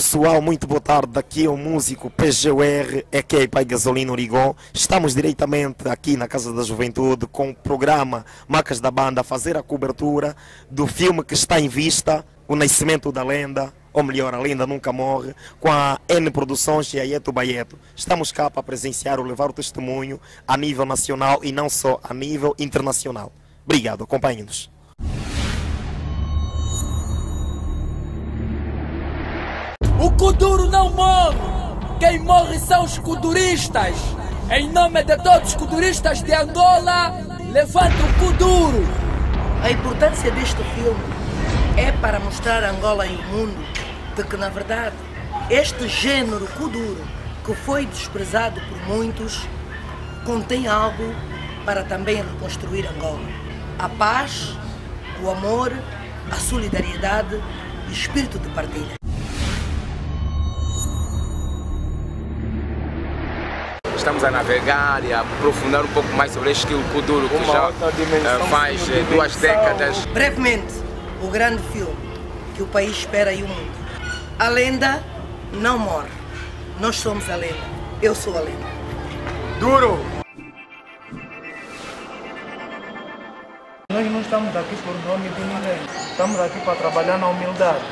pessoal, muito boa tarde. Aqui é o músico PGUR, é Pai Gasolina Origon. Estamos diretamente aqui na Casa da Juventude com o programa Macas da Banda a fazer a cobertura do filme que está em vista, O Nascimento da Lenda, ou melhor, a lenda nunca morre, com a N Produções e a Ieto Baieto. Estamos cá para presenciar ou levar o testemunho a nível nacional e não só a nível internacional. Obrigado, acompanhe-nos. O Kuduro não morre! Quem morre são os kuduristas! Em nome de todos os kuduristas de Angola, levanta o Kuduro! A importância deste filme é para mostrar a Angola e o mundo de que, na verdade, este gênero Kuduro, que foi desprezado por muitos, contém algo para também reconstruir Angola. A paz, o amor, a solidariedade e o espírito de partilha. Estamos a navegar e a aprofundar um pouco mais sobre este estilo Kuduro que já uh, faz uh, duas décadas. Brevemente, o grande filme que o país espera e o mundo. A lenda não morre. Nós somos a lenda. Eu sou a lenda. Duro! Nós não estamos aqui por nome de ninguém. Estamos aqui para trabalhar na humildade.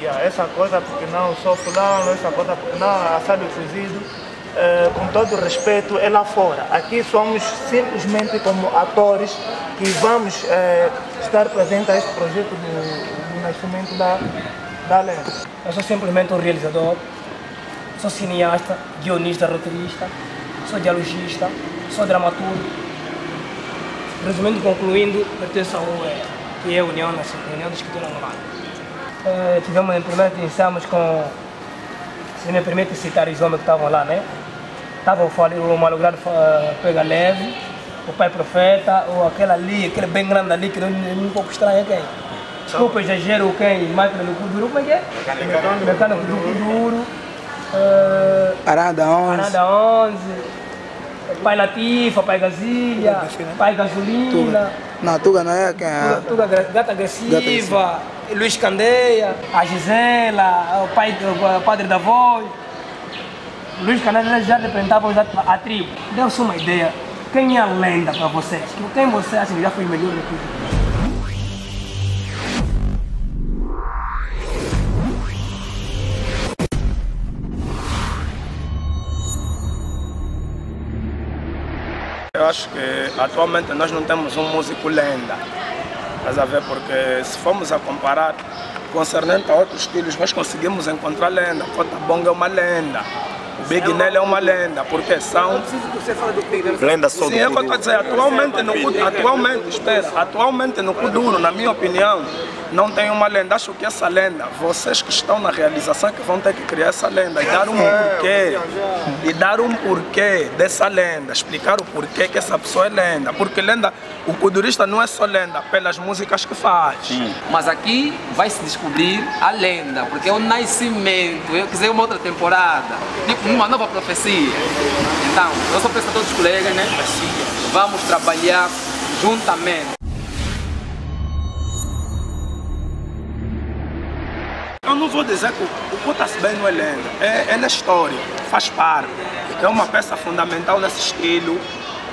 Yeah, essa coisa porque não sou fulano, essa coisa porque não assado cozido eh, com todo respeito, é lá fora. Aqui somos simplesmente como atores que vamos uh, estar presentes a este projeto do, do nascimento da, da lenda. Eu sou simplesmente um realizador, sou cineasta, guionista, roteirista, sou dialogista, sou dramaturgo. Resumindo, concluindo, pertenço ao UE, que é a União, a União de Escritura Angolana. Uh, tivemos, primeiro, iniciamos com, se me permite citar os homens que estavam lá, né? Estava o malogrado Pega Leve, o Pai Profeta, ou aquele ali, aquele bem grande ali, que não é um pouco estranho, quem? Desculpa, exagero, quem? Máquina do Kuduro, como é que é? Mecânico do Kuduro. Uh, Aranda 11. Aranda 11. Pai Latifa, Pai Gazilha, Pai Gasolina. Tuga. Não, Tuga não é quem é? Tuga, Tuga Gata Agressiva, Luiz Candeia, a Gisela, o, pai, o padre da voz. Luiz Candeia já representava a tribo. Deu-se uma ideia. Quem é a lenda para vocês? Quem você acha que já foi melhor do que Eu acho que atualmente nós não temos um músico lenda. Estás a ver? Porque se formos a comparar concernente a outros estilos, nós conseguimos encontrar lenda. Cota Bonga é uma lenda. Big Nelly é uma lenda, porque são. Lenda só Sim, é o que eu estou a dizer. Atualmente no, atualmente, espera, atualmente no Kuduro, na minha opinião, não tem uma lenda. Acho que essa lenda, vocês que estão na realização que vão ter que criar essa lenda e dar um porquê. E dar um porquê dessa lenda, explicar o porquê que essa pessoa é lenda. Porque lenda, o kudurista não é só lenda pelas músicas que faz. Sim. Mas aqui vai se descobrir a lenda, porque é o nascimento, eu quiser uma outra temporada, tipo uma nova profecia. Então, eu só peço a todos os colegas, né? Vamos trabalhar juntamente. Não vou dizer que o Puta-se Bem não é lenda, é, é na história, faz parte. É uma peça fundamental nesse estilo.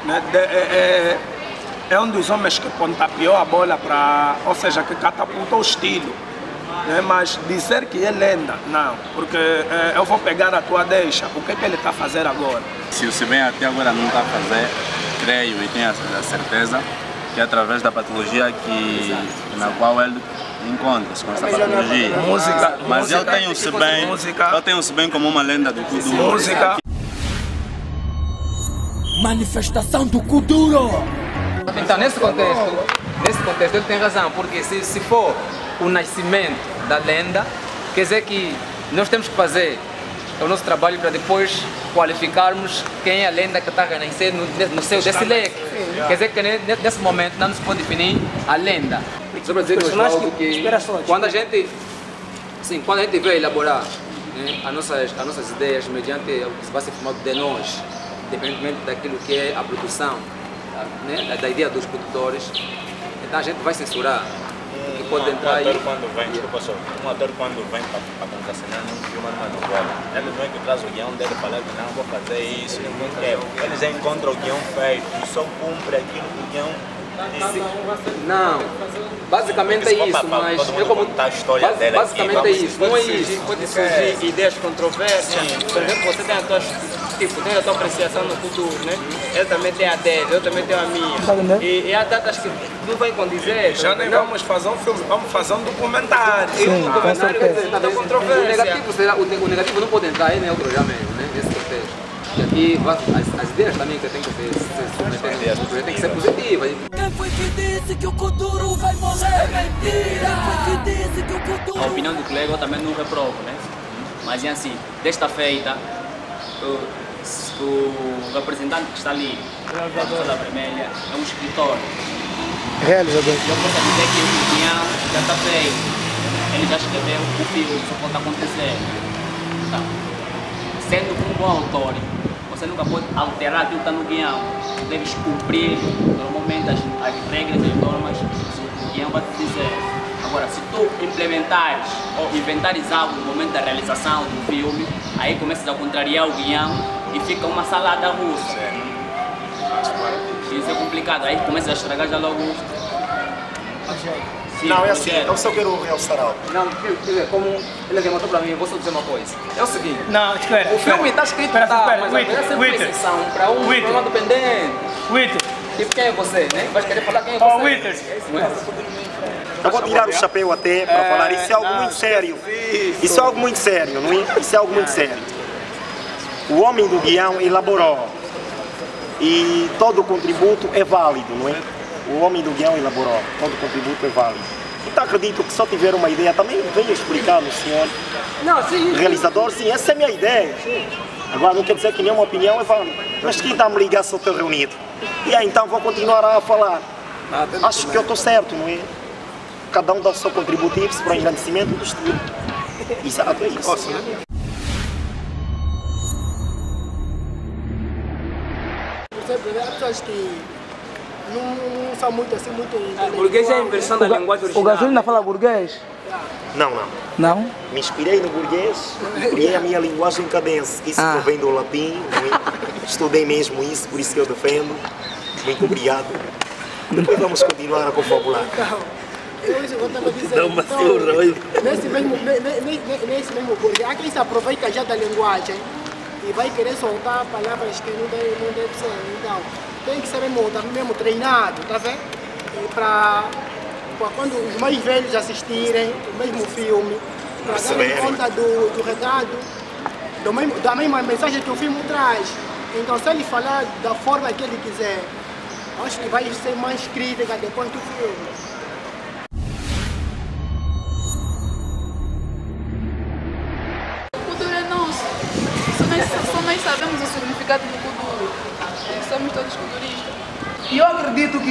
Né? De, é, é, é, um dos homens que pontapeou a bola para, ou seja, que catapultou o estilo. Né? Mas dizer que é lenda, não, porque é, eu vou pegar a tua deixa, o que é que ele está a fazer agora? Se o Sibem até agora não está a fazer, creio e tenho a certeza que é através da patologia que, na qual ele encontra-se com essa patologia. Música, Mas música, eu tenho-se bem, música, eu tenho-se bem como uma lenda do Kuduro. música. Manifestação do Kuduro! Então, nesse contexto, nesse contexto ele tem razão, porque se, se for o nascimento da lenda, quer dizer que nós temos que fazer o nosso trabalho para depois qualificarmos quem é a lenda que está a nascer no, no seu desse leque. Quer dizer que nesse momento não se pode definir a lenda. Só para dizer Osvaldo, que quando a gente, sim, quando a gente vai elaborar né, as, nossas, as nossas ideias mediante o que vai ser formado de nós, independentemente daquilo que é a produção, né, da ideia dos produtores, então a gente vai censurar. Pode um, entrar um ator quando vem, desculpa só, um ator quando vem para pa contracenar num filme numa novela, ele não é que traz o guião dele falar que não vou fazer isso, não quero. Ele já encontra o guião feito e só cumpre aquilo que o guião disse. Não, basicamente é isso, mas eu como a história aqui, basicamente é isso, não é Pode isso. surgir, pode surgir ideias controversas. Por exemplo, você tem a tua, tipo, tem a tua apreciação no futuro, né? Eu também tenho a dele, eu também tenho a minha. E, e há datas que não vai condizer. Já nem não, vamos fazer um filme, vamos fazer um documentário. Sim, com Comentário, quer dizer, certeza. Tem o controvérsia. negativo será, o, ne- o negativo não pode entrar aí outro já mesmo, né? Nesse contexto. E aqui as, as ideias também que tem que ser, se submeter no projeto tem que ser positivas. Quem foi que disse que o Kuduro vai morrer? É mentira! Quem foi que disse que o Kuduro A opinião do colega eu também não reprovo, né? Mas é assim, desta feita, o, o representante que está ali, da vermelha, é um escritor. Realizador. Eu posso dizer que o guião já está feito. Ele já escreveu o filme, só pode acontecer. Tá. Sendo um bom autor, você nunca pode alterar aquilo que está no guião. Tu deves cumprir normalmente as, as regras e normas que o guião vai te dizer. Agora, se tu implementares ou inventares algo no momento da realização do filme, aí começas a contrariar o guião e fica uma salada russa. Isso é complicado, aí começa a estragar já logo. Sim, Não, é o assim, projeto. eu só quero realçar algo. Não, como ele levantou para mim, eu vou só dizer uma coisa. É o seguinte, Não, espera. o filme está escrito, Espera, tá, espera, mas Witter, haverá sempre uma exceção para um Witter. problema dependente. Witter. Tipo, quem é você, né? Vais querer falar quem é Oh, você. Witter. Não é? Eu vou tirar o chapéu até para falar, isso é algo muito sério. Isso é algo muito sério, não é? Isso é algo muito sério. O homem do guião elaborou e todo o contributo é válido, não é? O homem do guião elaborou, todo o contributo é válido. Então acredito que eu tiver uma ideia, também venha explicar no senhor Não, sim. realizador, sim, essa é a minha ideia. Agora não quer dizer que nenhuma opinião é válida. Mas quem está a me ligar se eu estou reunido? E aí então vou continuar a falar. Acho que eu estou certo, não é? Cada um dá o seu contributivo para o engrandecimento do estilo. Exato, é isso. Percebe? Há pessoas que não, não são muito assim, muito. burguês é a inversão da linguagem O original. gasolina fala burguês? Não, não. Não? Me inspirei no burguês, criei a minha linguagem cadence. Isso Ah. provém do latim, não estudei mesmo isso, por isso que eu defendo. Muito obrigado. Depois vamos continuar a confabular. Então, eu eu dizendo. Dá uma então, olha. nesse mesmo, ne- ne- ne- nesse mesmo burguês, há quem se aproveita já da linguagem e vai querer soltar palavras que não deve, não deve ser. Então, tem que ser mesmo, mesmo treinado, tá vendo? Para quando os mais velhos assistirem o mesmo filme, para darem Perceberem. conta do, do recado, do mesmo, da mesma mensagem que o filme traz. Então, se ele falar da forma que ele quiser, acho que vai ser mais crítica depois do filme.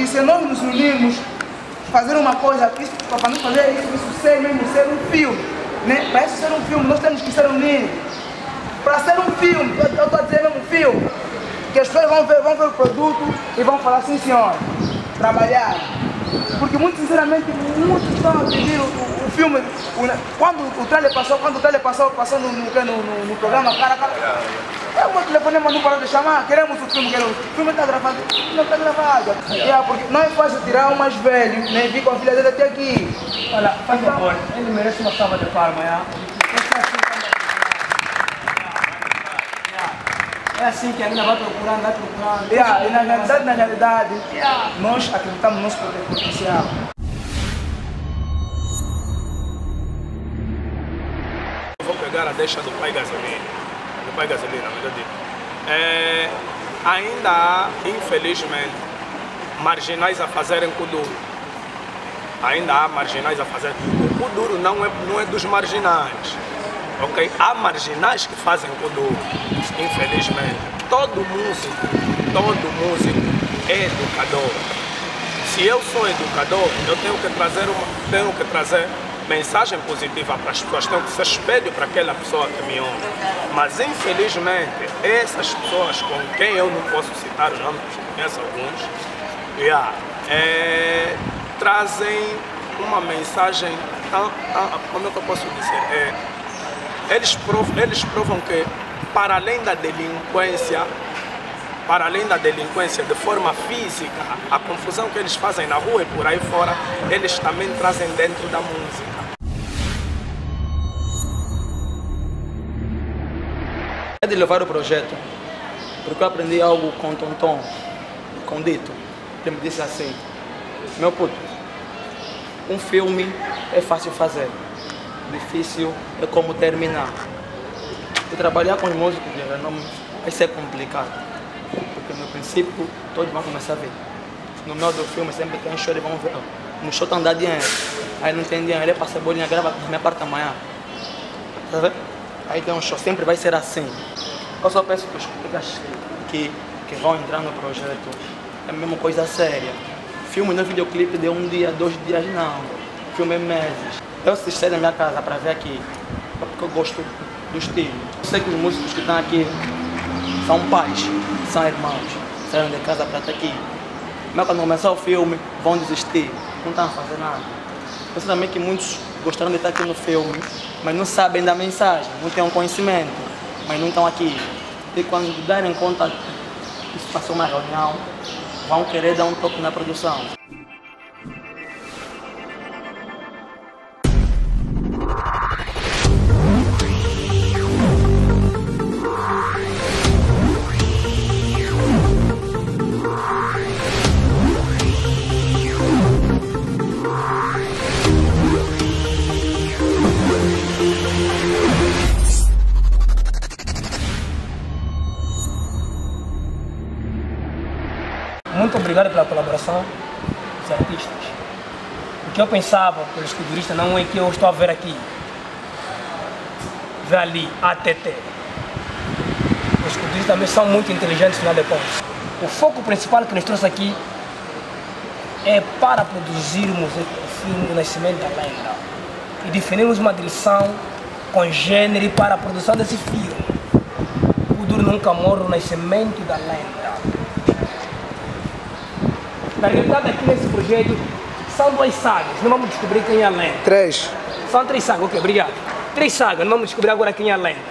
Que se nós nos unirmos, fazer uma coisa, para nós fazer isso, isso ser mesmo ser um filme. Né? Para isso ser um filme, nós temos que ser unidos. Para ser um filme, eu estou mesmo um filme, que as pessoas vão ver, vão ver o produto e vão falar assim, senhor, trabalhar. Porque muito sinceramente, muitos estão a pedir o, o- o filme, o- quando o trailer passou, quando o trailer passou, passou no, no, no, no- programa, cara, cara, é o meu telefonema não parou de chamar, queremos o filme, queremos. O filme está gravado, não está gravado. Yeah, porque não é fácil tirar o mais velho, né, vir com a filha dele até aqui. Olha, faz favor, ele merece uma salva de palmas, já. É assim que ainda vai procurando, vai procurando. Yeah, e na realidade, na realidade, nós acreditamos no nosso potencial. Eu vou pegar a deixa do pai gasolina, do pai gasolina, melhor dito. É, ainda há, infelizmente, marginais a fazerem kuduro. Ainda há marginais a fazer. O kuduro não é, não é dos marginais. Ok? Há marginais que fazem kuduro. Infelizmente. Todo músico, todo músico é educador. Se eu sou educador, eu tenho que trazer uma, tenho que trazer mensagem positiva para as pessoas, tenho que ser espelho para aquela pessoa que me ouve. Mas infelizmente, essas pessoas com quem eu não posso citar o nome, porque conheço alguns, yeah, é, trazem uma mensagem tão, tão, como é que eu posso dizer? É, eles, provam, eles provam que para além da delinquência, para além da delinquência de forma física, a confusão que eles fazem na rua e por aí fora, eles também trazem dentro da música. É de levar o projeto, porque eu aprendi algo com Tonton, com Dito. Ele me disse assim, meu puto, um filme é fácil fazer, difícil é como terminar. E trabalhar com os músicos de renome vai ser complicado, porque no princípio todos vão começar a ver. No meio do filme sempre tem um show e vão ver, no show tá andando dinheiro, aí não tem dinheiro, ele passa a bolinha, grava na minha parte amanhã. Tá vendo? Aí tem um show, sempre vai ser assim. Eu só peço que os colegas que, que vão entrar no projeto é a mesma coisa séria. Filme não é videoclipe de um dia, dois dias, não. Filme é meses. Eu assisti na minha casa para ver aqui, porque eu gosto do estilo. Eu sei que os músicos que estão aqui são pais, são irmãos, saíram de casa para estar aqui. Mas quando começar o filme, vão desistir, não estão a fazer nada. Eu sei também que muitos gostaram de estar aqui no filme, mas não sabem da mensagem, não têm um conhecimento, mas não estão aqui. E quando darem conta que isso passou uma reunião, vão querer dar um toque na produção. Obrigado pela colaboração dos artistas. O que eu pensava pelos escuduristas não é que eu estou a ver aqui. Vê ali, ATT. Os escuduristas também são muito inteligentes, final de contas. O foco principal que nos trouxe aqui é para produzirmos o filme do Nascimento da Lenda e definirmos uma direção com gênero para a produção desse filme. O Duro Nunca Morre, o Nascimento da Lenda. Na realidade, aqui nesse projeto, são duas sagas. Não vamos descobrir quem é a lenda. Três. São três sagas, ok, obrigado. Três sagas, não vamos descobrir agora quem é a lenda.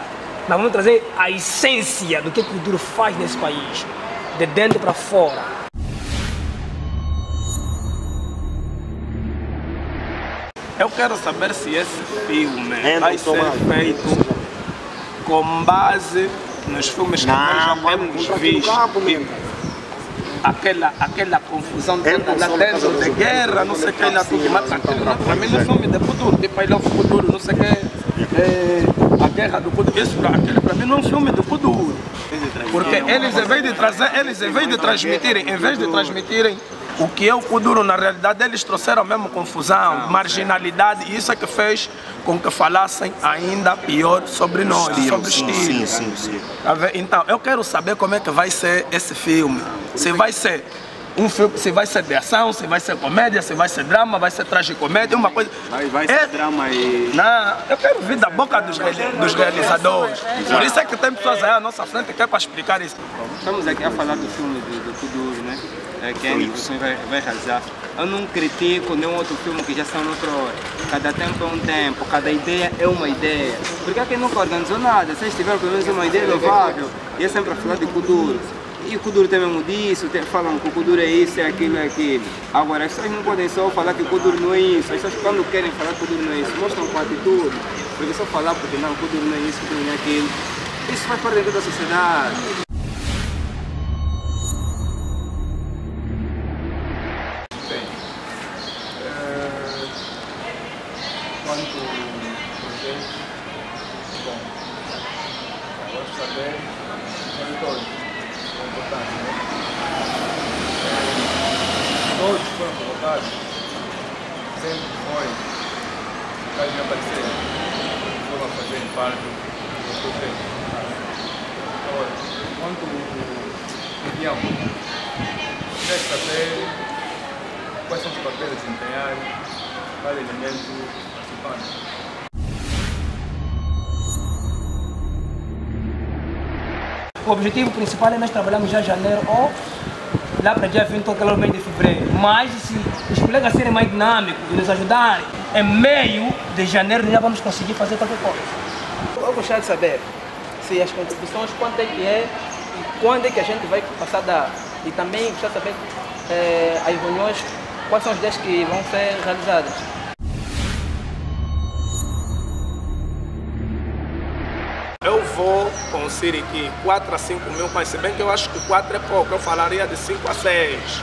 Nós vamos trazer a essência do que o Kuduro faz nesse país, de dentro para fora. Eu quero saber se esse filme Entra, vai ser Tomás. feito com base nos filmes que Não, nós já temos visto. Aquela, aquela confusão toda lá dentro de guerra, não sei o que, lá tudo. Mas aquilo para mim não é filme de futuro, tipo I Love Futuro, não sei o que. é, a guerra do Kuduro, isso para aquele para mim não é um filme do Kuduro. Porque eles em vez de trazer, eles em vez de transmitirem, em vez de transmitirem o que é o Kuduro, na realidade eles trouxeram mesmo confusão, marginalidade, e isso é que fez com que falassem ainda pior sobre nós, Estilo, sobre sim, estilo. sim, sim, sim. Tá? Então, eu quero saber como é que vai ser esse filme. Se vai ser um filme, se vai ser de ação, se vai ser comédia, se vai ser drama, vai ser tragicomédia, uma coisa. Vai, vai É- ser drama e. Não, eu quero ouvir da boca dos, dos realizadores. Por isso é que tem pessoas aí à nossa frente que é para explicar isso. Estamos aqui a falar do filme do, do Kuduro, né? É, que a Anderson vai, vai realizar. Eu não critico nenhum outro filme que já são noutra hora. Cada tempo é um tempo, cada ideia é uma ideia. Porque aqui nunca organizou nada. Se eles tiveram pelo menos uma ideia louvável, e é sempre a falar de Kuduro. E o Kuduro tem mesmo disso, tem, falam que o Kuduro é isso, é aquilo, é aquilo. Agora, as pessoas não podem só falar que o Kuduro não é isso. As pessoas quando querem falar que o Kuduro não é isso, mostram com atitude. Porque só falar porque não, o Kuduro não é isso, o Kuduro não é aquilo. Isso faz parte da sociedade. O objetivo principal é nós trabalharmos já em janeiro ou lá para dia 20 ou aquele mês de fevereiro. Mas se os colegas serem mais dinâmicos e nos ajudarem, em meio de janeiro já vamos conseguir fazer qualquer coisa. Eu gostaria de saber se as contribuições, quanto é que é e quando é que a gente vai passar a dar. E também gostaria de saber eh, as reuniões, quais são as ideias que vão ser realizadas. Vou com o Siriqui 4 a 5 mil, mas se bem que eu acho que 4 é pouco, eu falaria de 5 a 6.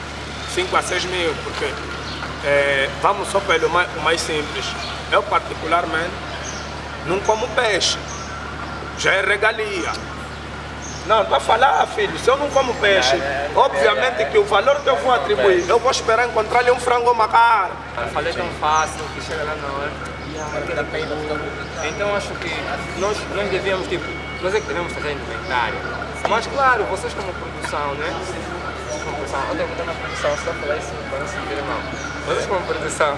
5 a 6 mil, porque é, vamos só pelo mais, o mais simples. Eu particularmente não como peixe, já é regalia. Não, para falar, filho, se eu não como peixe, obviamente que o valor que eu vou atribuir, eu vou esperar encontrar-lhe um frango macaro. Falei tão fácil que chega lá na hora. Então acho que nós, nós devíamos, tipo, nós é que devemos fazer inventário. Mas claro, vocês como produção, né? Como produção, eu tenho na produção, eu falar isso, para não se mal. Vocês como produção,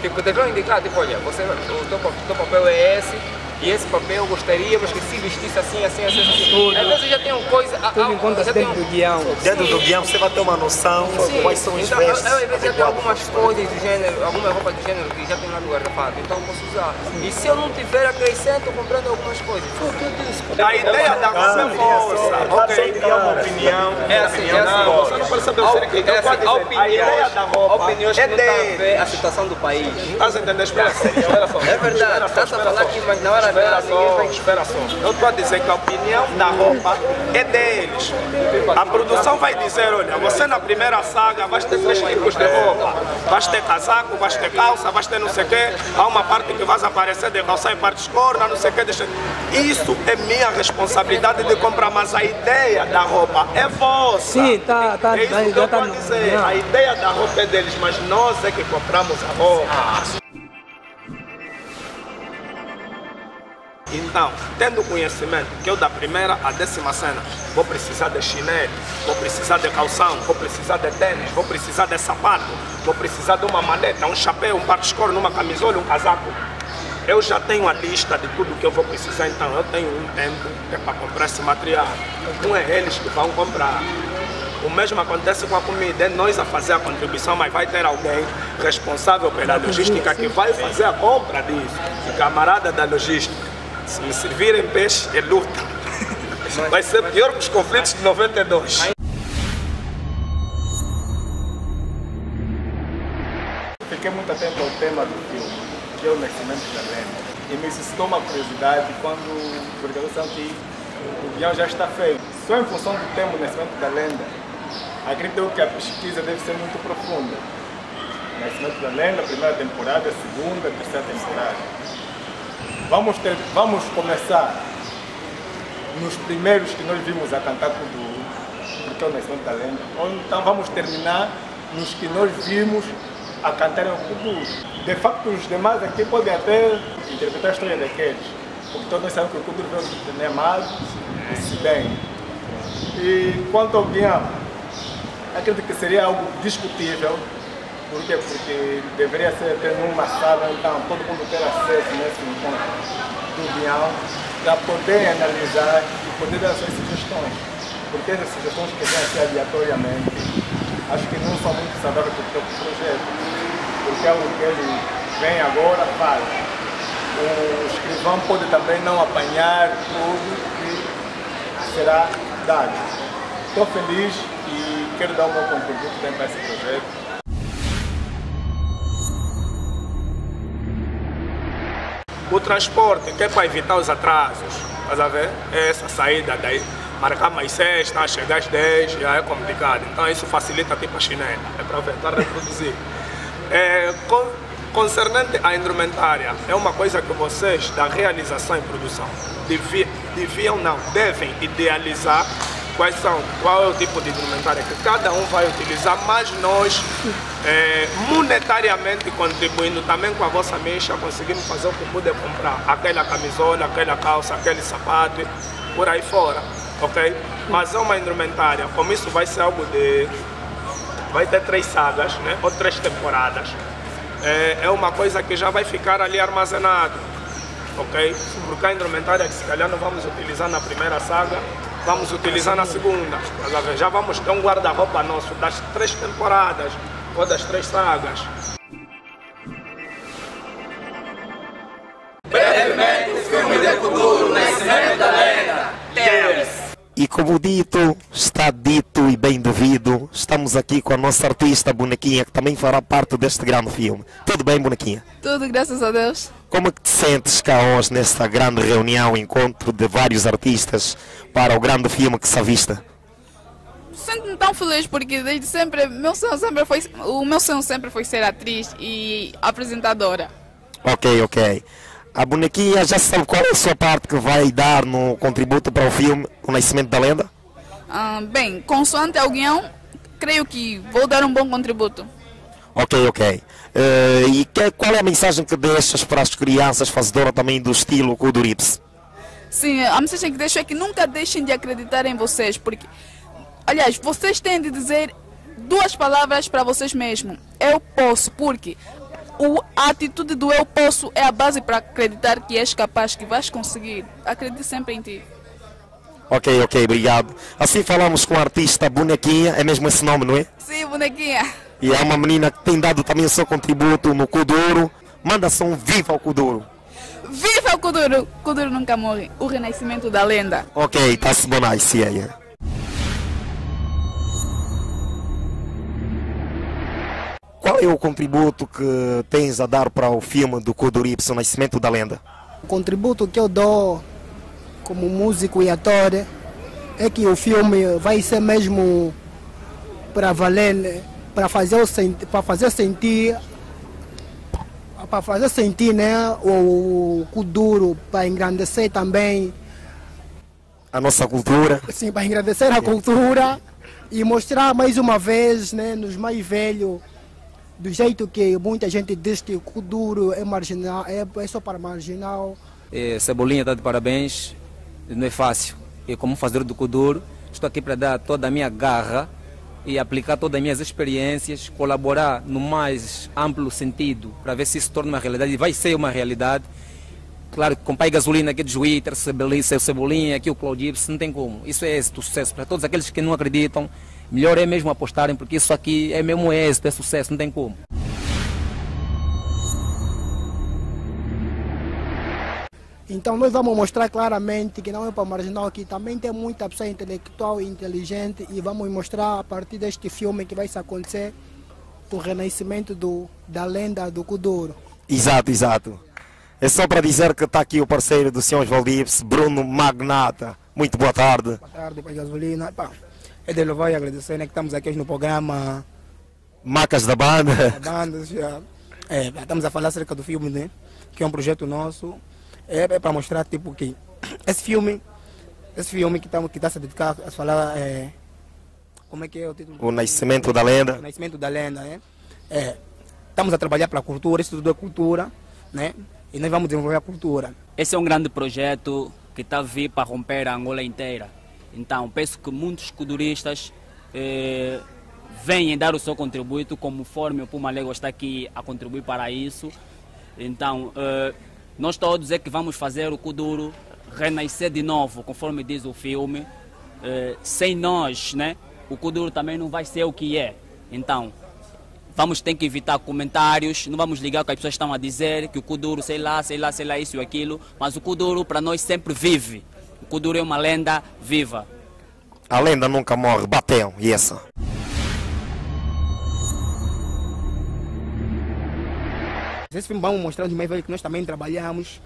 tipo, deviam indicar, tipo, olha, você, o teu papel é esse, e esse papel gostaríamos que se vestisse assim, assim, assim, assim. Tudo. Às vezes já tem uma coisa. Tudo encontra-se dentro do guião. Dentro do guião você vai ter uma noção Sim. quais são os então, versos. Eu, às vezes já tenho algumas coisas do gênero, alguma roupa do gênero que já tem lá no guarda-fato, então eu posso usar. E se eu não tiver, acrescento comprando algumas coisas. O que eu disse. A ideia da nossa força, ok? Criar uma opinião. É assim, é assim. Não, você não percebeu A- ser que é assim, a opinião, da roupa opiniões que é não está a dele. ver a situação do país. Estás a entender? Espera só, espera só. É verdade, estás a falar aqui, mas na hora Espera só, vai espera só. Eu estou a dizer que a opinião da roupa é deles. A produção vai dizer, olha, você na primeira saga vais ter três tipos de roupa. Vais ter casaco, vais ter calça, vais ter não sei o quê. Há uma parte que vais aparecer de calça em partes corna, não sei o quê. Deixa... Isso é minha responsabilidade de comprar, mas a ideia da roupa é vossa. Sim, tá, tá, É isso tá, que eu já estou tá a no dizer. guião. A ideia da roupa é deles, mas nós é que compramos a roupa. Então, tendo conhecimento que eu da primeira à décima cena vou precisar de chinelo, vou precisar de calção, vou precisar de tênis, vou precisar de sapato, vou precisar de uma maleta, um chapéu, um par de escuro, uma camisola, um casaco. Eu já tenho a lista de tudo que eu vou precisar, então eu tenho um tempo que é para comprar esse material. Não é eles que vão comprar. O mesmo acontece com a comida, é nós a fazer a contribuição, mas vai ter alguém responsável pela logística que vai fazer a compra disso. O camarada da logística. Se me servirem peixe, é luta. Vai ser pior que os conflitos de 92. Fiquei muito atento ao tema do filme, que é o Nascimento da Lenda. E me suscitou uma curiosidade quando verificaram que o guião já está feito. Só em função do tema do Nascimento da Lenda, acredito que a pesquisa deve ser muito profunda. Nascimento da Lenda, primeira temporada, segunda, terceira temporada. Vamos, ter, vamos começar nos primeiros que nós vimos a cantar tudo, porque é o Nascimento da Lenda. Ou então vamos terminar nos que nós vimos a cantarem o Kuduro. De facto, os demais aqui podem até interpretar a história daqueles, porque todos nós sabemos que o Kuduro veio de Nemado e Sibem. E quanto ao guião, acredito que seria algo discutível, por quê? Porque deveria ser até numa sala, então todo mundo ter acesso nesse encontro do guião para poder analisar e poder dar suas sugestões. Porque essas sugestões que vêm assim aleatoriamente, acho que não são muito saudáveis para o teu projeto. Porque é algo que ele vem agora, fala. O escrivão pode também não apanhar tudo que será dado. Estou feliz e quero dar o meu contributo também para esse projeto. O transporte, que é para evitar os atrasos, estás a ver? Essa saída daí, marcar mais seis, tá? chegar às 10, já é complicado. Então isso facilita tipo a chinela, é para para reproduzir. É, con concernente à indumentária, é uma coisa que vocês da realização e produção devi deviam, não, devem idealizar quais são, qual é o tipo de indumentária que cada um vai utilizar, mas nós, é, monetariamente contribuindo também com a vossa mecha, conseguimos fazer o que puder comprar. Aquela camisola, aquela calça, aquele sapato, por aí fora, ok? Mas é uma indumentária, como isso vai ser algo de... vai ter três sagas, né? Ou três temporadas. É, é uma coisa que já vai ficar ali armazenado, ok? Porque a indumentária que se calhar não vamos utilizar na primeira saga, vamos utilizar na segunda. Já vamos ter um guarda-roupa nosso das três temporadas ou das três sagas. Brevemente, filme de Kuduro, Nascimento da Lenda. Deus. E como dito, está dito e bem devido, estamos aqui com a nossa artista Bonequinha, que também fará parte deste grande filme. Tudo bem, Bonequinha? Tudo, graças a Deus. Como é que te sentes cá hoje nesta grande reunião, encontro de vários artistas para o grande filme que se avista? Sinto-me tão feliz porque desde sempre, meu sonho sempre foi, o meu sonho sempre foi ser atriz e apresentadora. Ok, ok. A bonequinha já sabe qual é a sua parte que vai dar no contributo para o filme O Nascimento da Lenda? Ah, bem, consoante a guião, creio que vou dar um bom contributo. Ok, ok. Uh, e que, qual é a mensagem que deixas para as crianças fazedoras também do estilo Kudurips? Sim, a mensagem que deixo é que nunca deixem de acreditar em vocês, porque, aliás, vocês têm de dizer duas palavras para vocês mesmos. Eu posso, porque o, a atitude do eu posso é a base para acreditar que és capaz, que vais conseguir. Acredite sempre em ti. Ok, ok, obrigado. Assim falamos com a artista Bonequinha, é mesmo esse nome, não é? Sim, Bonequinha. E é uma menina que tem dado também o seu contributo no Kuduro. Manda som viva ao Kuduro. Viva o Kuduro! Kuduro nunca morre. O renascimento da lenda. Ok, tá-se bonais, yeah. Qual é o contributo que tens a dar para o filme do Kudurips, O Nascimento da Lenda? O contributo que eu dou como músico e ator é que o filme vai ser mesmo para valer, para fazer, para fazer sentir para fazer sentir né, o, o para engrandecer também a nossa cultura. Sim, para engrandecer a cultura e mostrar mais uma vez né, nos mais velhos do jeito que muita gente diz que o duro é marginal, é, é só para marginal. É, Cebolinha está de parabéns, não é fácil. E como fazer do Kuduro, estou aqui para dar toda a minha garra e aplicar todas as minhas experiências, colaborar no mais amplo sentido para ver se isso torna uma realidade e vai ser uma realidade. Claro que com pai gasolina aqui de Juí, ter Cebolinha, aqui o Claudio, não tem como. Isso é êxito, sucesso. Para todos aqueles que não acreditam, melhor é mesmo apostarem, porque isso aqui é mesmo êxito, é sucesso, não tem como. Então nós vamos mostrar claramente que não é para marginal aqui, também tem muita pessoa intelectual e inteligente e vamos mostrar a partir deste filme que vai se acontecer o renascimento do, da lenda do Kuduro. Exato, exato. É só para dizer que está aqui o parceiro do Sr. Valdives, Bruno Magnata. Muito boa tarde. Boa tarde, Pai Gasolina. Pá, é de louvar e agradecer né, que estamos aqui no programa Macas da Banda. Da banda já. É, estamos a falar acerca do filme, né? Que é um projeto nosso. É, é para mostrar tipo que esse filme, esse filme que está que tá se dedicar a falar é, como é que é o título? O Nascimento da Lenda. O Nascimento da Lenda, né? É, estamos a trabalhar para a cultura, isso tudo é cultura, né? E nós vamos desenvolver a cultura. Esse é um grande projeto que está a vir para romper a Angola inteira. Então, penso que muitos kuduristas eh, venham dar o seu contributo, conforme o Puma Lego está aqui a contribuir para isso. Então, eh, nós todos é que vamos fazer o Kuduro renascer de novo, conforme diz o filme. Eh, sem nós, né, o Kuduro também não vai ser o que é. Então, vamos ter que evitar comentários, não vamos ligar o que as pessoas estão a dizer, que o Kuduro, sei lá, sei lá, sei lá, isso e aquilo, mas o Kuduro para nós sempre vive. O Kuduro é uma lenda viva. A lenda nunca morre, bateu, e essa. Esse filme vamos mostrar de mais velho que nós também trabalhamos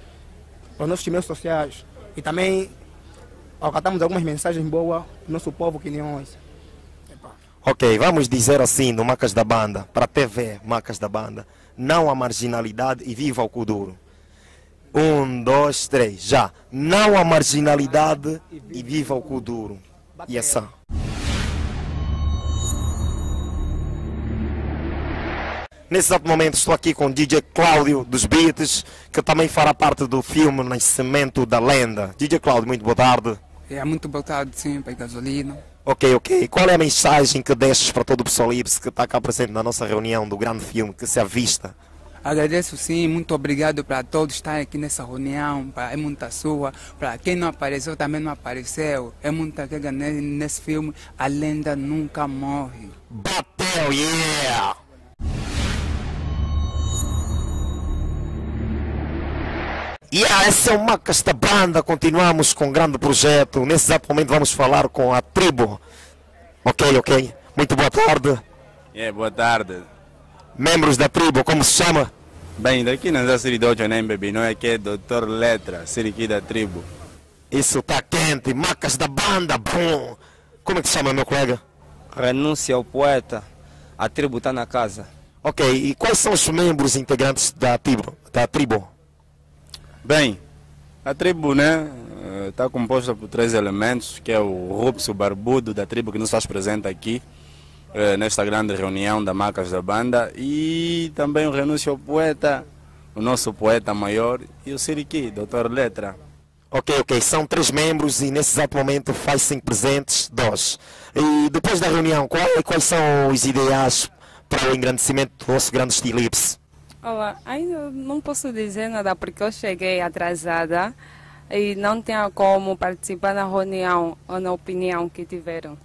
para os nossos meios sociais e também acatamos algumas mensagens boas para o nosso povo que nem nós. Ok, vamos dizer assim no Macas da Banda, para a TV Macas da Banda, não há marginalidade e viva o Kuduro. Um, dois, três, já. Não há marginalidade e viva o Kuduro. E essa. Nesse exato momento estou aqui com o DJ Cláudio dos Beats, que também fará parte do filme Nascimento da Lenda. DJ Cláudio, muito boa tarde. É, muito boa tarde, sim, para gasolina. Ok, ok. Qual é a mensagem que deixas para todo o pessoal Ips que está cá presente na nossa reunião do grande filme que se avista? Agradeço sim, muito obrigado para todos estarem aqui nessa reunião, para é muita sua, para quem não apareceu também não apareceu. É muita que nesse filme, a lenda nunca morre. Bateu, yeah! E yeah, essa é uma casta banda, continuamos com um grande projeto. Nesse exato momento vamos falar com a tribo. Ok, ok. Muito boa tarde. É, boa tarde. Membros da tribo, como se chama? Bem, daqui não é Siridojo nem baby, não é que é Doutor Letra, Siriki da tribo. Isso tá quente, macas da banda, bom. Como é que se chama, meu colega? Renúncia ao poeta. A tribo está na casa. Ok, e quais são os membros integrantes da tribo? Da tribo? Bem, a tribo, né, está composta por três elementos, que é o Rupso Barbudo da tribo que nos faz presente aqui, eh, nesta grande reunião da Macas da Banda, e também o Renúncio Poeta, o nosso poeta maior, e o Siriqui, doutor Letra. Ok, ok, são três membros e nesse exato momento faz-se presentes dois. E depois da reunião, qual, quais são os ideais para o engrandecimento do nosso grande estilipse? Olá, ainda não posso dizer nada porque eu cheguei atrasada e não tinha como participar na reunião ou na opinião que tiveram.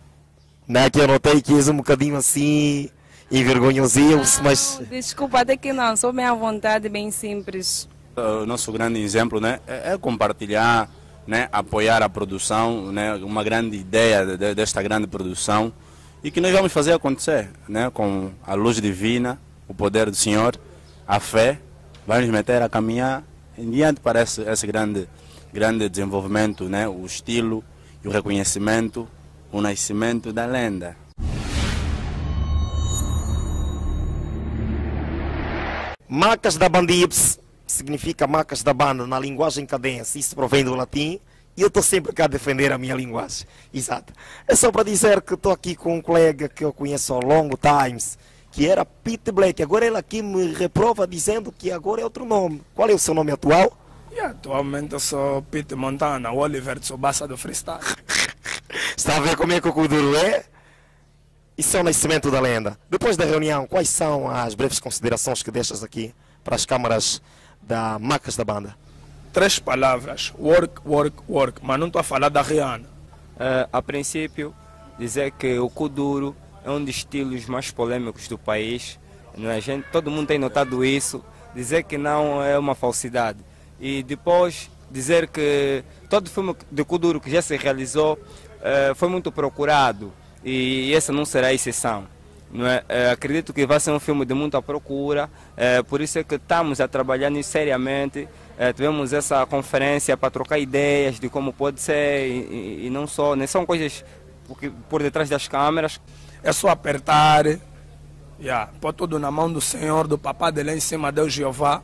Não é que eu notei que és um bocadinho assim envergonhosinho, mas... Desculpa, até que não, sou minha vontade bem simples. O nosso grande exemplo né, é compartilhar, né, apoiar a produção, né, uma grande ideia de, desta grande produção e que nós vamos fazer acontecer né, com a luz divina, o poder do Senhor a fé, vai nos meter a caminhar em diante para esse, esse grande, grande desenvolvimento, né? o estilo e o reconhecimento, o nascimento da lenda. Macas da Bandips significa macas da banda na linguagem cadência, isso provém do latim. E eu estou sempre cá a defender a minha linguagem. Exato. É só para dizer que estou aqui com um colega que eu conheço há longo times que era Pete Black. Agora ele aqui me reprova dizendo que agora é outro nome. Qual é o seu nome atual? E atualmente eu sou Pete Montana, o Oliver de Subassa do Freestyle. Está a ver como é que o Kuduro é? Isso é o nascimento da lenda. Depois da reunião, quais são as breves considerações que deixas aqui para as câmaras da Macas da banda? Três palavras: work, work, work. Mas não estou a falar da Rihanna. Uh, a princípio, dizer que o Kuduro é um dos estilos mais polêmicos do país. Não é? gente, todo mundo tem notado isso. Dizer que não é uma falsidade. E depois dizer que todo filme de Kuduro que já se realizou eh, foi muito procurado e essa não será a exceção. Não é? Eh, acredito que vai ser um filme de muita procura, eh, por isso é que estamos a trabalhar nisso seriamente. tivemos essa conferência para trocar ideias de como pode ser e, e, e não só, né? são coisas por detrás das câmeras é só apertar, yeah, pôr tudo na mão do Senhor, do Papai de lá em cima, Deus Jeová,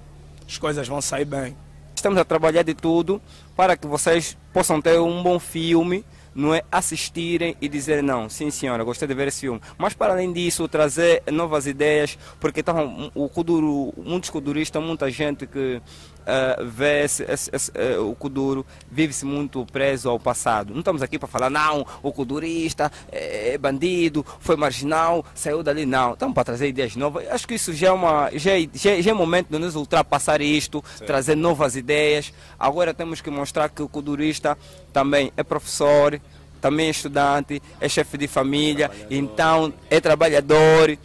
as coisas vão sair bem. Estamos a trabalhar de tudo para que vocês possam ter um bom filme, não é assistirem e dizer não, sim senhora, gostei de ver esse filme. Mas para além disso, trazer novas ideias, porque tá, o Kuduro, muitos kuduristas, muita gente que uh, vê esse, esse, esse, uh, o Kuduro, vive-se muito preso ao passado. Não estamos aqui para falar, não, o Kudurista é bandido, foi marginal, saiu dali, não. Estamos para trazer ideias novas. Acho que isso já é, uma, já, é, já, já é momento de nos ultrapassar isto, Sim. trazer novas ideias. Agora temos que mostrar que o Kudurista também é professor, também é estudante, é chefe de família, então é trabalhador é?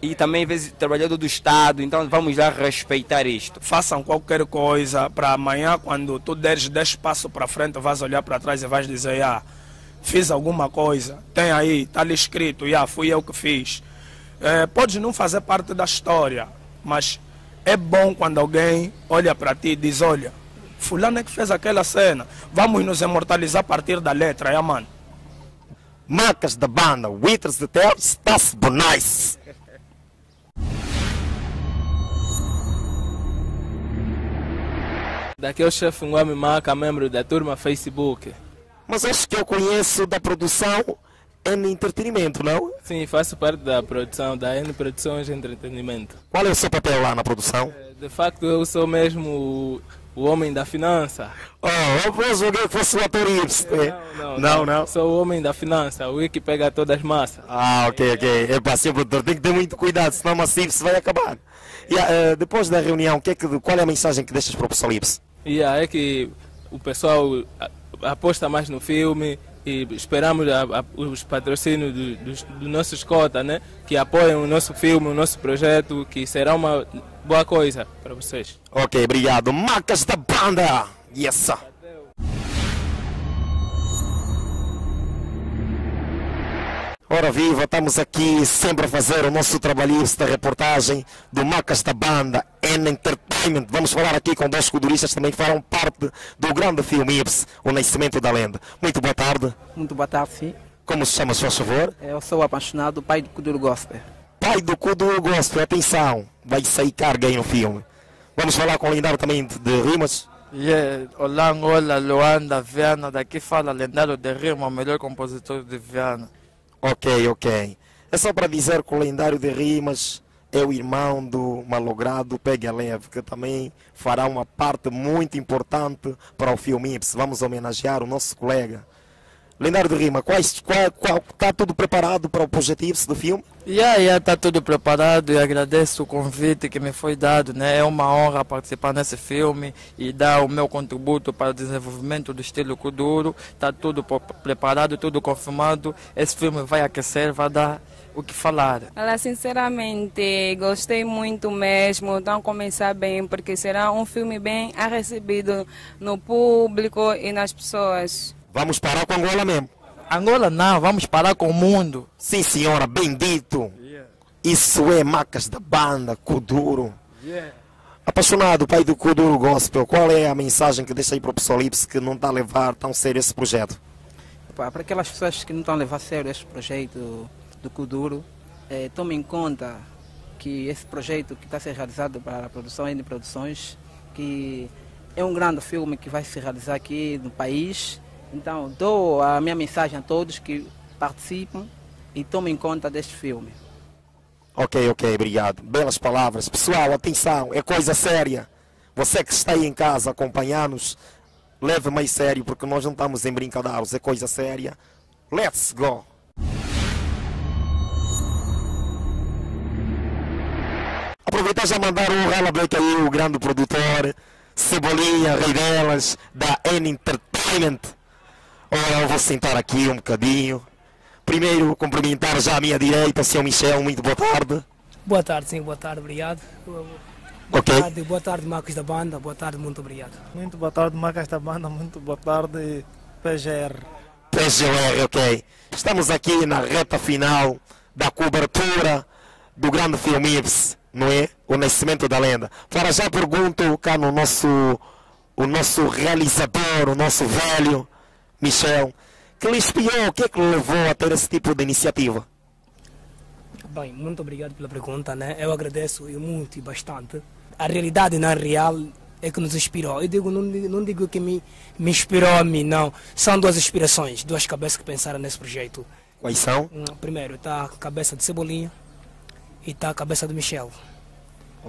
e também vezes trabalhador do Estado, então vamos lá respeitar isto. Façam qualquer coisa para amanhã, quando tu deres 10 passos para frente, vais olhar para trás e vais dizer, ah, fiz alguma coisa, tem aí, está ali escrito, ah, fui eu que fiz. É, podes não fazer parte da história, mas é bom quando alguém olha para ti e diz, olha, fulano é que fez aquela cena, vamos nos imortalizar a partir da letra, é, mano? Marcas da banda Withers de Tel, Stas Bonais. Daqui é o chefe Nguame Maca, membro da turma Facebook. Mas acho que eu conheço da produção N Entretenimento, não? Sim, faço parte da produção, da N Produções Entretenimento. Qual é o seu papel lá na produção? De facto, eu sou mesmo o, homem da finança. Oh, eu vou jogar que fosse o ator. Não, não, não. Sou o homem da finança, o que pega todas as massas. Ah, ok, ok. É para ser produtor, tem que ter muito cuidado, senão a Cips vai acabar. E, ah, depois da reunião, que é que, qual é a mensagem que deixas para o pessoal Ips? E é que o pessoal a- aposta mais no filme e esperamos a- a- os patrocínios do- dos do nossos cotas, né? Que apoiam o nosso filme, o nosso projeto, que será uma boa coisa para vocês. Ok, obrigado. Marcas da banda! Yes! sir. Ora viva, estamos aqui sempre a fazer o nosso trabalho da reportagem do Macas da Banda N Entertainment. Vamos falar aqui com dois escuduristas também que farão parte do grande filme Ips, O Nascimento da Lenda. Muito boa tarde. Muito boa tarde, sim. Como se chama, se faz favor? Eu sou apaixonado, pai do Kuduro Gospel. Pai do Kuduro Gospel, atenção, vai sair carga aí no filme. Vamos falar com o lendário também de, de rimas. Yeah. Olá, Angola, Luanda, Viana. Daqui fala lendário de rima, o melhor compositor de Viana. Ok, ok. É só para dizer que o lendário de rimas é o irmão do malogrado Pega Leve, que também fará uma parte muito importante para o filme Ips. Vamos homenagear o nosso colega. De rima, quais, qual, qual, está tudo preparado para o Ips do filme? Yeah, yeah, tá tudo preparado e agradeço o convite que me foi dado, né? É uma honra participar nesse filme e dar o meu contributo para o desenvolvimento do estilo Kuduro. Tá tudo preparado, tudo confirmado. Esse filme vai aquecer, vai dar o que falar. Olha, sinceramente, gostei muito mesmo. Estão a começar bem, porque será um filme bem recebido no público e nas pessoas. Vamos parar com Angola mesmo. Angola não, vamos parar com o mundo. Sim, senhora, bendito. Isso é Macas da Banda, Kuduro. Apaixonado, pai do Kuduro Gospel, qual é a mensagem que deixa aí para o pessoal Ips que não está a levar tão sério esse projeto? Para aquelas pessoas que não estão a levar a sério este projeto do Kuduro, eh, tomem em conta que esse projeto que está a ser realizado para a produção N Produções, que é um grande filme que vai se realizar aqui no país. Então, dou a minha mensagem a todos que participam e tomem conta deste filme. Ok, ok, obrigado. Belas palavras. Pessoal, atenção, é coisa séria. Você que está aí em casa a acompanhar-nos, leve mais sério, porque nós não estamos em brincadeiros, é coisa séria. Let's go! Aproveitar já mandar um rala break aí, o grande produtor, Cebolinha, rei da N Entertainment. Ora, eu vou sentar aqui um bocadinho. Primeiro, cumprimentar já à minha direita, Sr. Michel, muito boa tarde. Boa tarde, sim, boa tarde, obrigado. Boa Ok. tarde, boa tarde, Marcos da Banda, boa tarde, muito obrigado. Muito boa tarde, Macas da Banda. Muito boa tarde, PGR. PGR, ok. Estamos aqui na reta final da cobertura do grande filme Ips, não é? O Nascimento da Lenda. Para já pergunto cá no nosso, o nosso realizador, o nosso velho, Michel, que lhe espiou, o que é que levou a ter esse tipo de iniciativa? Bem, muito obrigado pela pergunta, né? Eu agradeço e muito e bastante. A realidade não é real é que nos inspirou. Eu digo, não, digo- não digo que me, me inspirou a mim, não. São duas inspirações, duas cabeças que pensaram nesse projeto. Quais são? Hum, Primeiro, está a cabeça de Cebolinha e está a cabeça do Michel.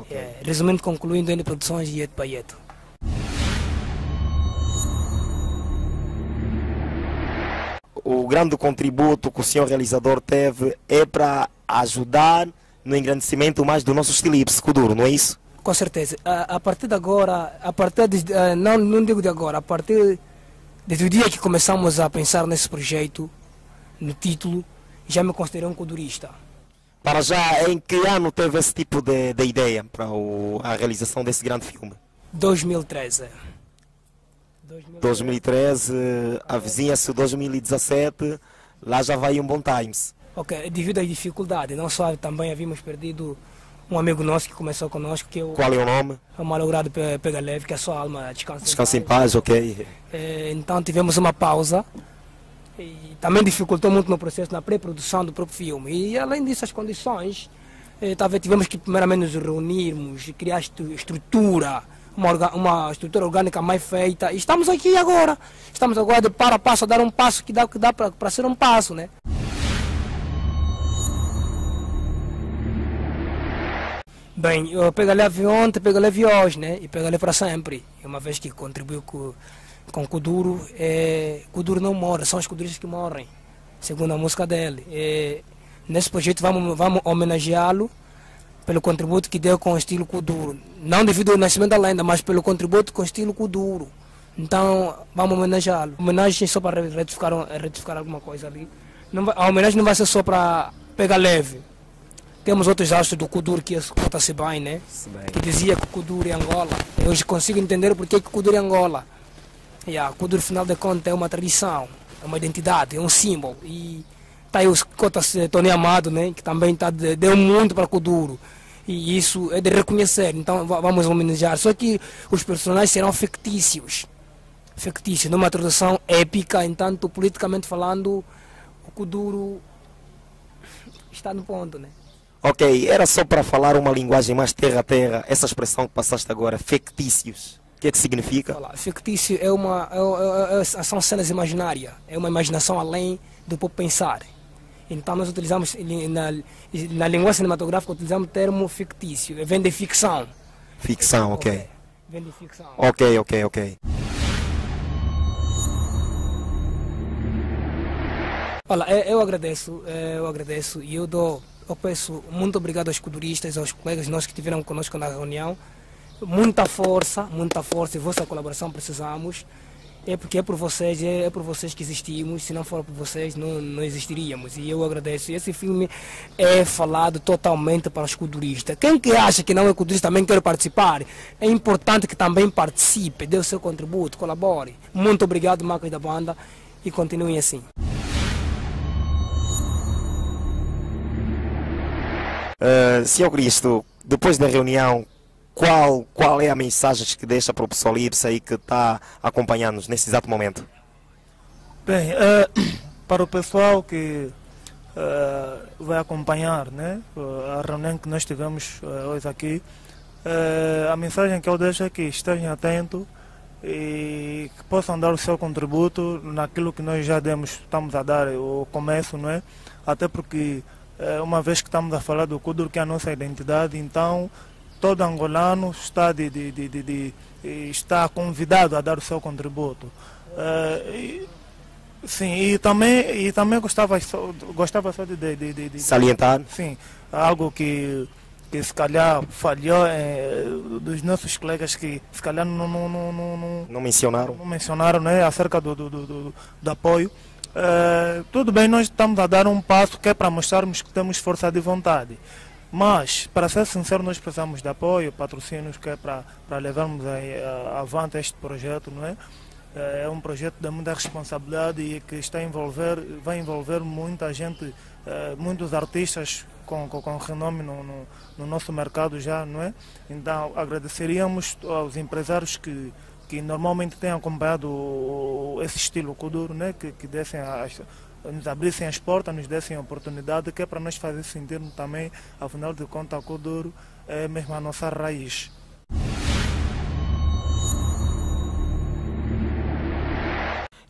É, resumindo, concluindo, N Produções e Eto Paieto. O grande contributo que o senhor realizador teve é para ajudar no engrandecimento mais do nosso estilo Kuduro, não é isso? Com certeza. A, a partir de agora, a partir de, eh, não, não digo de agora, a partir desde o dia que começamos a pensar nesse projeto, no título, já me considerei um codurista. Para já, em que ano teve esse tipo de, de ideia para o- a realização desse grande filme? 2013. 2013, avizinha-se o 2017, lá já vai um bom times. Ok, devido às dificuldades, não só também havíamos perdido um amigo nosso que começou conosco, que é o, Qual é o nome? o malogrado Pe- Pega Leve, que a sua alma descansa. em Descansa em paz, ok. Eh, Então tivemos uma pausa e também dificultou muito no processo, na pré-produção do próprio filme. E além disso, as condições, eh, talvez tivemos que primeiramente nos reunirmos, e criar estru- estrutura, uma, uma estrutura orgânica mais feita. E estamos aqui agora. Estamos agora de para a passo a dar um passo que dá, que dá para ser um passo, né? Bem, eu pego leve ontem, pego leve hoje, né? E pego leve para sempre. Uma vez que contribuiu com, com Kuduro, é, Kuduro não morre, são os Kuduristas que morrem, segundo a música dele. É, nesse projeto vamos, vamos homenageá-lo pelo contributo que deu com o estilo Kuduro. Não devido ao nascimento da lenda, mas pelo contributo com o estilo Kuduro. Então, vamos homenageá-lo. Homenagem só para retificar, retificar alguma coisa ali. Não a homenagem não vai ser só para pegar leve. Temos outros astros do Kuduro que conta-se bem, né? Que dizia que Kuduro é Angola. Eu hoje consigo entender porque que Kuduro é Angola. Yeah, Kuduro, final de contas, é uma tradição, é uma identidade, é um símbolo. E tá aí os cotas Tony Amado, né? Que também tá, deu muito para o Kuduro. E isso é de reconhecer, então vamos homenagear. Só que os personagens serão fictícios fictício, numa tradução épica, entanto, politicamente falando, o Kuduro está no ponto, né? Ok, era só para falar uma linguagem mais terra a terra, essa expressão que passaste agora, fictícios. O que é que significa? Olá, fictício é uma, é, é, é, são cenas imaginárias, é uma imaginação além do povo pensar. Então nós utilizamos, na, na língua cinematográfica, utilizamos o termo fictício, vem de ficção. Ficção, ok. okay. Vem de ficção. Ok, ok, ok. Olha, eu agradeço, eu agradeço e eu dou, eu peço muito obrigado aos culturistas, aos colegas nossos que estiveram conosco na reunião. Muita força, muita força e vossa colaboração precisamos. É porque é por vocês, é, é por vocês que existimos. Se não for por vocês, não, não existiríamos. E eu agradeço. Esse filme é falado totalmente para os culturistas. Quem que acha que não é culturista também quer participar, é importante que também participe, dê o seu contributo, colabore. Muito obrigado, Marcos da Banda, e continuem assim. Uh, Senhor Cristo, depois da reunião, qual, qual é a mensagem que deixa para o pessoal Ibsa aí que está acompanhando-nos nesse exato momento? Bem, uh, para o pessoal que uh, vai acompanhar né, a reunião que nós tivemos hoje aqui, a mensagem que eu deixo é que estejam atentos e que possam dar o seu contributo naquilo que nós já demos, estamos a dar o começo, não é? Até porque uma vez que estamos a falar do Kuduro, que é a nossa identidade, então todo angolano está, de, de, de, de está convidado a dar o seu contributo. Uh, e, sim, e também, e também gostava, gostava só de, de, de, de salientar sim, algo que, que se calhar falhou é, dos nossos colegas que se calhar não, não, não, não, não mencionaram, não mencionaram né, acerca do, do, do, do, do apoio. Uh, tudo bem, nós estamos a dar um passo que é para mostrarmos que temos força de vontade. Mas, para ser sincero, nós precisamos de apoio, patrocínios, que é para, para levarmos a, avante este projeto, não é? Eh, é um projeto de muita responsabilidade e que está a envolver, vai envolver muita gente, uh, muitos artistas com, com, com renome no, no, no nosso mercado já, não é? Então, agradeceríamos aos empresários que que normalmente têm acompanhado esse estilo Kuduro, né? que, que dessem as, nos abrissem as portas, nos dessem a oportunidade, que é para nós fazer sentir também, afinal de contas, o Kuduro é mesmo a nossa raiz.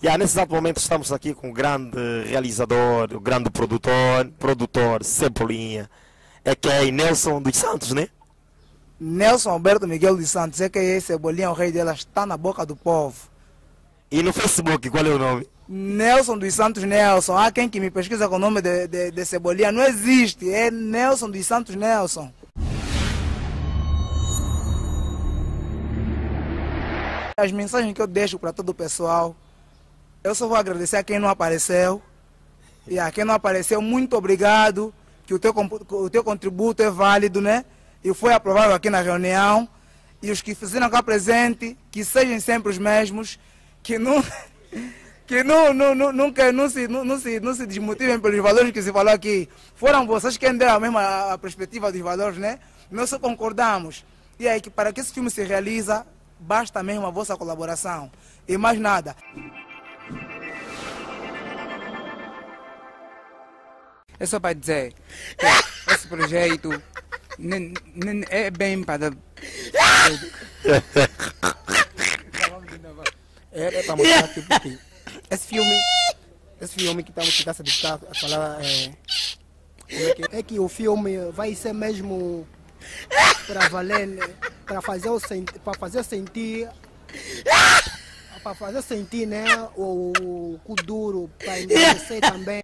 Yeah, nesse exato momento estamos aqui com o grande realizador, o grande produtor, produtor Cebolinha, é que é Nelson dos Santos, né? Nelson Alberto Miguel dos Santos, é que é Cebolinha, o rei dela, está na boca do povo. E no Facebook, qual é o nome? Nelson dos Santos Nelson. Há quem que me pesquisa com o nome de, de, de Cebolinha. Não existe, é Nelson dos Santos Nelson. As mensagens que eu deixo para todo o pessoal, eu só vou agradecer a quem não apareceu. E a quem não apareceu, muito obrigado, que o teu, o teu contributo é válido, né? e foi aprovado aqui na reunião. E os que fizeram cá presente, que sejam sempre os mesmos, que não, que não, não, não, nunca, não, se, não, não, se, não se desmotivem pelos valores que se falou aqui. Foram vocês quem deram a mesma a perspectiva dos valores, né? Nós só concordamos. E aí, que para que esse filme se realiza, basta mesmo a vossa colaboração. E mais nada. É só para dizer, esse projeto é bem para. É, é para mostrar tipo, que esse filme, esse filme que estamos que tá a dedicar a falar é, é, que, é que o filme vai ser mesmo para valer, né? para fazer o para fazer sentir para fazer sentir né o, o cu duro para emagrecer também.